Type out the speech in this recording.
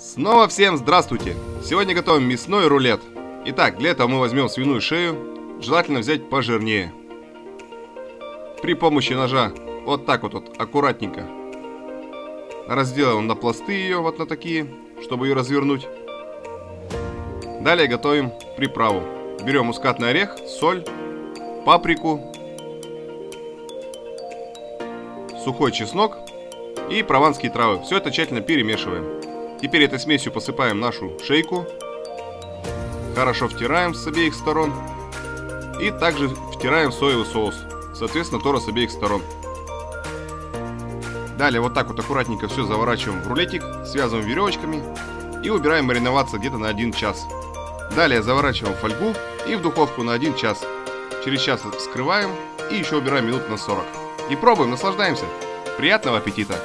Снова всем здравствуйте! Сегодня готовим мясной рулет. Итак, для этого мы возьмем свиную шею, желательно взять пожирнее. При помощи ножа вот так вот, вот аккуратненько разделаем на пласты ее вот на такие, чтобы ее развернуть. Далее готовим приправу. Берем мускатный орех, соль, паприку, сухой чеснок и прованские травы. Все это тщательно перемешиваем. Теперь этой смесью посыпаем нашу шейку. Хорошо втираем с обеих сторон. И также втираем соевый соус. Соответственно, тоже с обеих сторон. Далее вот так вот аккуратненько все заворачиваем в рулетик, связываем веревочками и убираем мариноваться где-то на 1 час. Далее заворачиваем фольгу и в духовку на 1 час. Через час вскрываем и еще убираем минут на 40. И пробуем, наслаждаемся. Приятного аппетита!